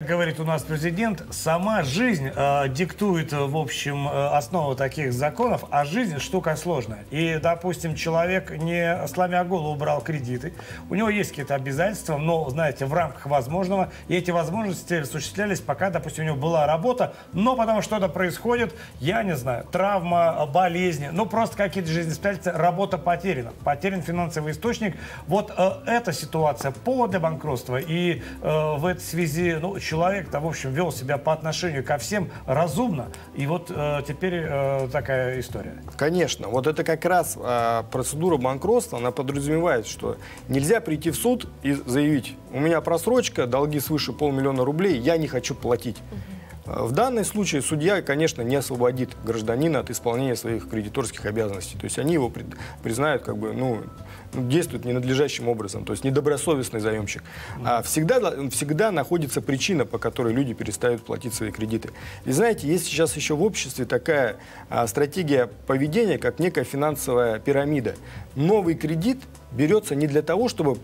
Говорит у нас президент, сама жизнь э, диктует, в общем, э, основу таких законов, а жизнь штука сложная. И, допустим, человек не сломя голову брал кредиты, у него есть какие-то обязательства, но, знаете, в рамках возможного, и эти возможности осуществлялись, пока, допустим, у него была работа, но потом что-то происходит, я не знаю, травма, болезни, ну просто какие-то жизненные обстоятельства, работа потеряна, потерян финансовый источник. Вот э, эта ситуация повод для банкротства, и э, в этой связи, ну, человек-то, в общем, вел себя по отношению ко всем разумно. И вот э, теперь э, такая история. Конечно. Вот это как раз э, процедура банкротства, она подразумевает, что нельзя прийти в суд и заявить, у меня просрочка, долги свыше полмиллиона рублей, я не хочу платить. В данном случае судья, конечно, не освободит гражданина от исполнения своих кредиторских обязанностей. То есть они его признают, как бы, ну, действует ненадлежащим образом, то есть недобросовестный заемщик. А всегда, всегда находится причина, по которой люди перестают платить свои кредиты. И знаете, есть сейчас еще в обществе такая а, стратегия поведения, как некая финансовая пирамида. Новый кредит берется не для того, чтобы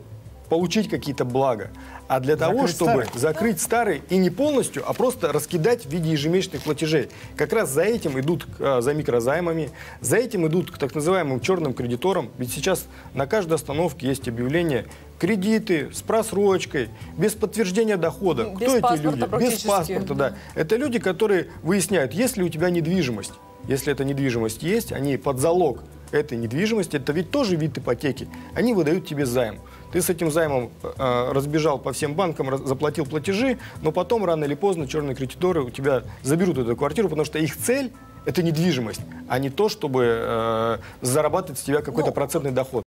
получить какие-то блага, а для закрыть того, чтобы старый. закрыть старый и не полностью, а просто раскидать в виде ежемесячных платежей. Как раз за этим идут а, за микрозаймами, за этим идут к так называемым черным кредиторам. Ведь сейчас на каждой остановке есть объявление кредиты с просрочкой, без подтверждения дохода. Без Кто эти люди? Без паспорта, да. Это люди, которые выясняют, есть ли у тебя недвижимость. Если эта недвижимость есть, они под залог этой недвижимости, это ведь тоже вид ипотеки, они выдают тебе займ. Ты с этим займом э, разбежал по всем банкам, раз, заплатил платежи, но потом рано или поздно черные кредиторы у тебя заберут эту квартиру, потому что их цель – это недвижимость, а не то, чтобы э, зарабатывать с тебя какой-то ну, процентный доход.